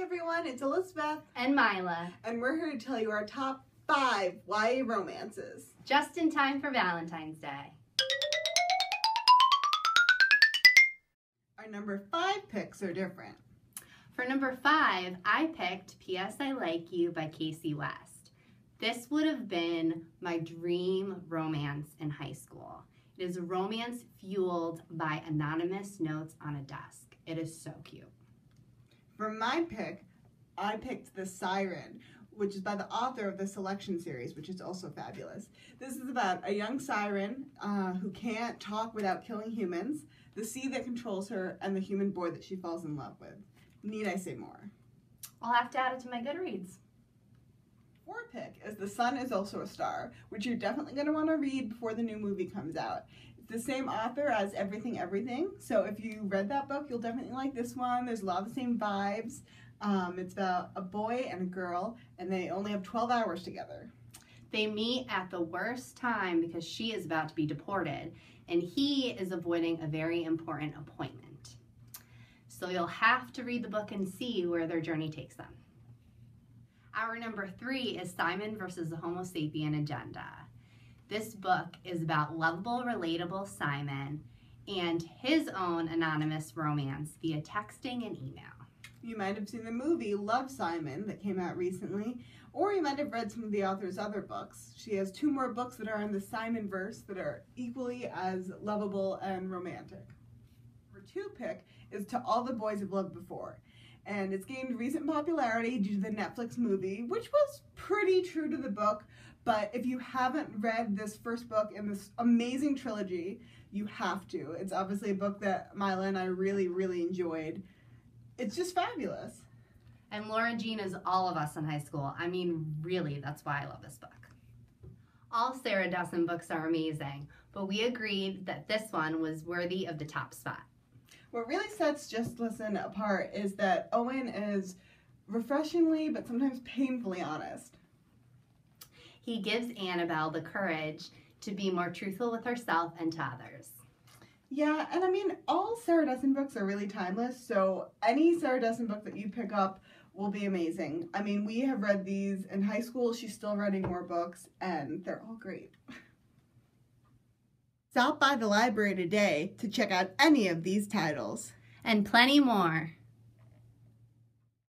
everyone, it's Elizabeth. And Myla. And we're here to tell you our top five YA romances. Just in time for Valentine's Day. Our number five picks are different. For number five, I picked P.S. I Like You by Kasie West. This would have been my dream romance in high school. It is a romance fueled by anonymous notes on a desk. It is so cute. For my pick, I picked The Siren, which is by the author of the Selection series, which is also fabulous. This is about a young siren uh, who can't talk without killing humans, the sea that controls her, and the human boy that she falls in love with. Need I say more? I'll have to add it to my Goodreads. Four pick is The Sun is Also a Star, which you're definitely going to want to read before the new movie comes out the same author as Everything Everything. So if you read that book, you'll definitely like this one. There's a lot of the same vibes. Um, it's about a boy and a girl, and they only have 12 hours together. They meet at the worst time because she is about to be deported, and he is avoiding a very important appointment. So you'll have to read the book and see where their journey takes them. Our number three is Simon versus the Homo sapien agenda. This book is about lovable, relatable Simon and his own anonymous romance via texting and email. You might have seen the movie Love Simon that came out recently, or you might have read some of the author's other books. She has two more books that are in the Simon verse that are equally as lovable and romantic. Her two pick is To All the Boys I've Loved Before, and it's gained recent popularity due to the Netflix movie, which was pretty true to the book, but if you haven't read this first book in this amazing trilogy, you have to. It's obviously a book that Myla and I really, really enjoyed. It's just fabulous. And Lara Jean is all of us in high school. I mean, really, that's why I love this book. All Sarah Dessen books are amazing, but we agreed that this one was worthy of the top spot. What really sets Just Listen apart is that Owen is refreshingly but sometimes painfully honest. He gives Annabel the courage to be more truthful with herself and to others. Yeah, and I mean, all Sarah Dessen books are really timeless, so any Sarah Dessen book that you pick up will be amazing. I mean, we have read these in high school, she's still writing more books, and they're all great. Stop by the library today to check out any of these titles. And plenty more.